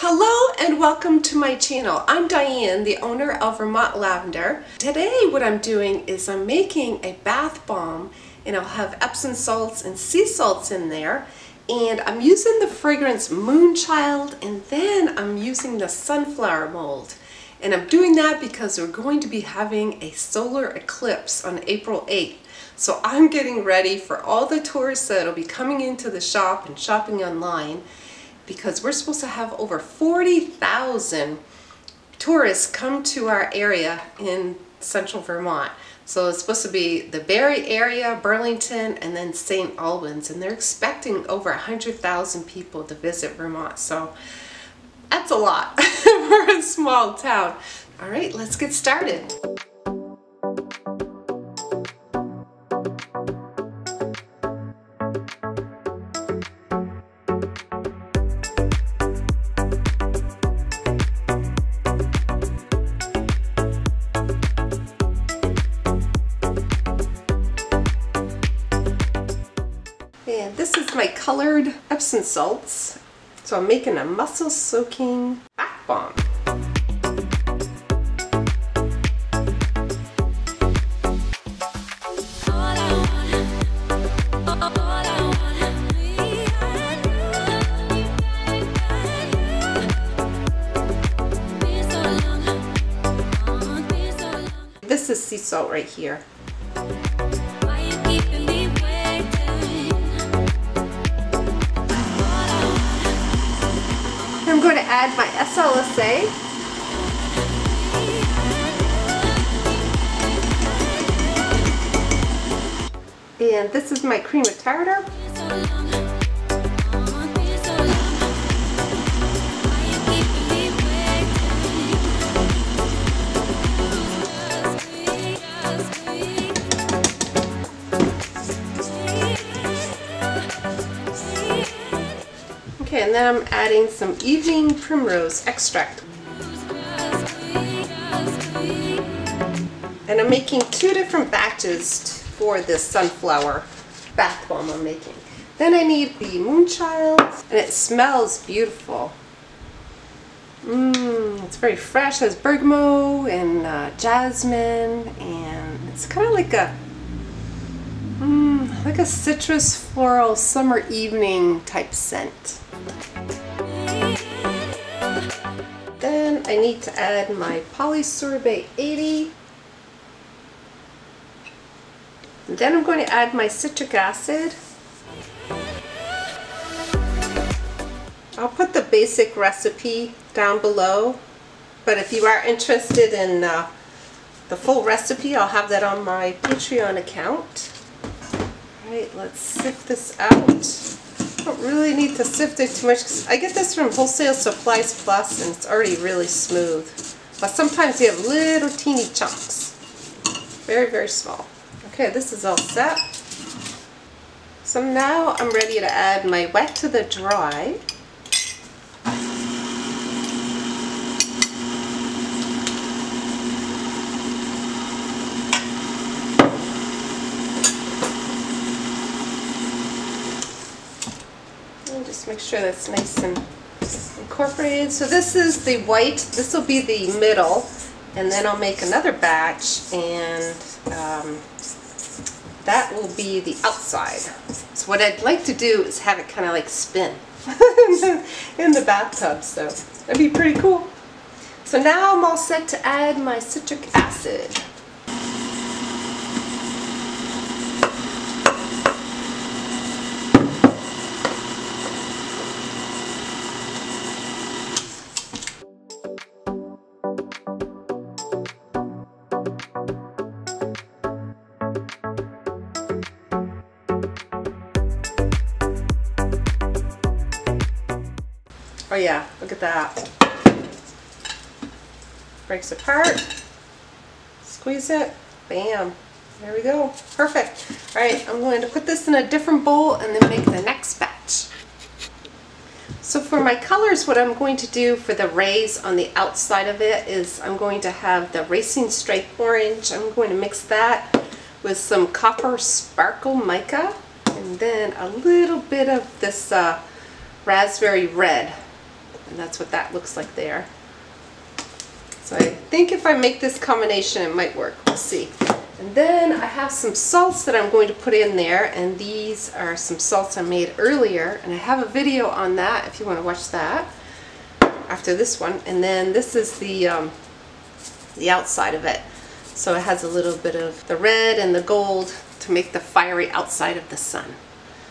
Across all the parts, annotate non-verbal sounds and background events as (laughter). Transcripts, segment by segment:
Hello and welcome to my channel. I'm Diane, the owner of Vermont Lavender. Today what I'm doing is I'm making a bath bomb and I'll have Epsom salts and sea salts in there and I'm using the fragrance Moonchild and then I'm using the sunflower mold. And I'm doing that because we're going to be having a solar eclipse on April 8th. So I'm getting ready for all the tourists that'll be coming into the shop and shopping online because we're supposed to have over 40,000 tourists come to our area in central Vermont. So it's supposed to be the Barre area, Burlington, and then St. Albans. And they're expecting over 100,000 people to visit Vermont. So that's a lot (laughs) for a small town. All right, let's get started. Colored Epsom salts. So I'm making a muscle soaking bath bomb. This is sea salt right here. Add my SLSA. And this is my cream of tartar. And then I'm adding some evening primrose extract. And I'm making two different batches for this sunflower bath bomb I'm making. Then I need the Moonchild, and it smells beautiful. Mmm, it's very fresh. It has bergamot and uh, jasmine, and it's kind of like a Mmm, like a citrus floral summer evening type scent. Then I need to add my Polysorbate 80. And then I'm going to add my citric acid. I'll put the basic recipe down below, but if you are interested in uh, the full recipe, I'll have that on my Patreon account. Alright, let's sift this out. Don't really need to sift it too much. I get this from Wholesale Supplies Plus and it's already really smooth. But sometimes you have little teeny chunks. Very, very small. Okay, this is all set. So now I'm ready to add my wet to the dry. Just make sure that's nice and incorporated. So this is the white, this will be the middle, and then I'll make another batch, and um, that will be the outside. So what I'd like to do is have it kind of like spin (laughs) in the bathtub, so that'd be pretty cool. So now I'm all set to add my citric acid. Oh yeah, look at that. Breaks apart. Squeeze it. Bam. There we go. Perfect. Alright, I'm going to put this in a different bowl and then make the next batch. So for my colors, what I'm going to do for the rays on the outside of it is I'm going to have the Racing Stripe Orange. I'm going to mix that with some Copper Sparkle Mica. And And then a little bit of this uh, raspberry red. And that's what that looks like there. So I think if I make this combination it might work. We'll see. And then I have some salts that I'm going to put in there and these are some salts I made earlier and I have a video on that if you want to watch that after this one. And then this is the, um, the outside of it. So it has a little bit of the red and the gold to make the fiery outside of the sun.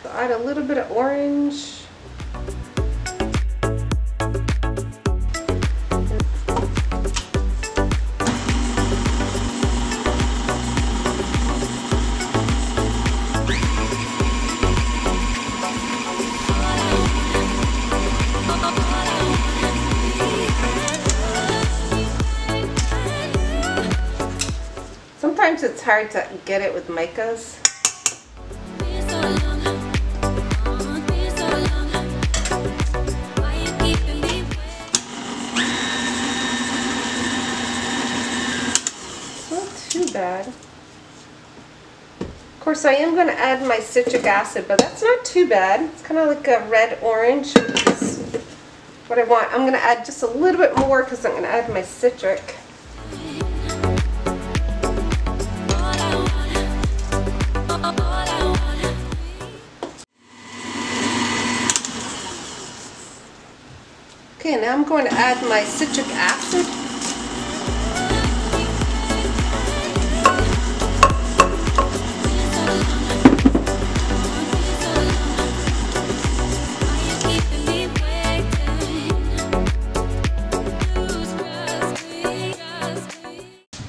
So add a little bit of orange. Hard to get it with micas. Not too bad. Of course, I am going to add my citric acid, but that's not too bad. It's kind of like a red-orange, what I want. I'm going to add just a little bit more because I'm going to add my citric. Okay, now I'm going to add my citric acid.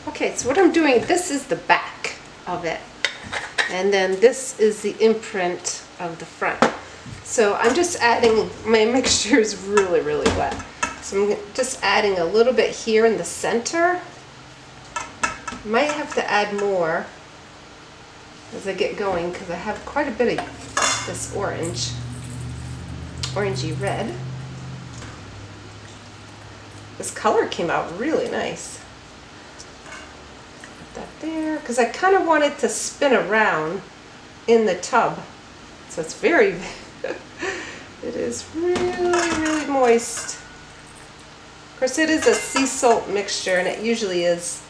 Okay, so what I'm doing, this is the back of it. And then this is the imprint of the front. So I'm just adding, my (laughs) mixture is really, really wet. So I'm just adding a little bit here in the center. Might have to add more as I get going because I have quite a bit of this orange, orangey red. This color came out really nice. Put that there because I kind of wanted to spin around in the tub. So it's very, (laughs) (laughs) it is really, really moist. Of course, it is a sea salt mixture, and it usually is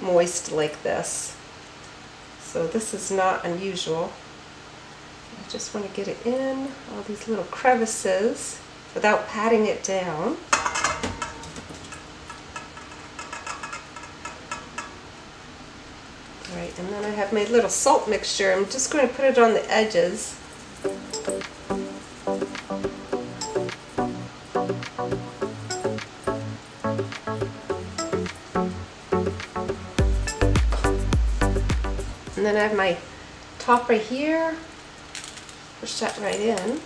moist like this. So this is not unusual. I just want to get it in all these little crevices without patting it down. Alright, and then I have my little salt mixture. I'm just going to put it on the edges. And then I have my top right here. Push that right in.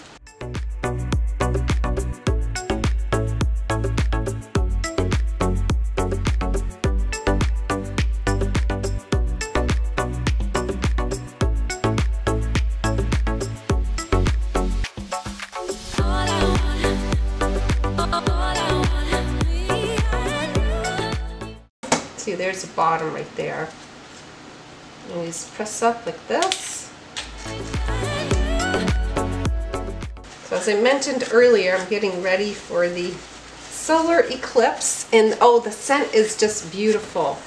See, there's the bottom right there. Just press up like this. So as I mentioned earlier, I'm getting ready for the solar eclipse and oh, the scent is just beautiful.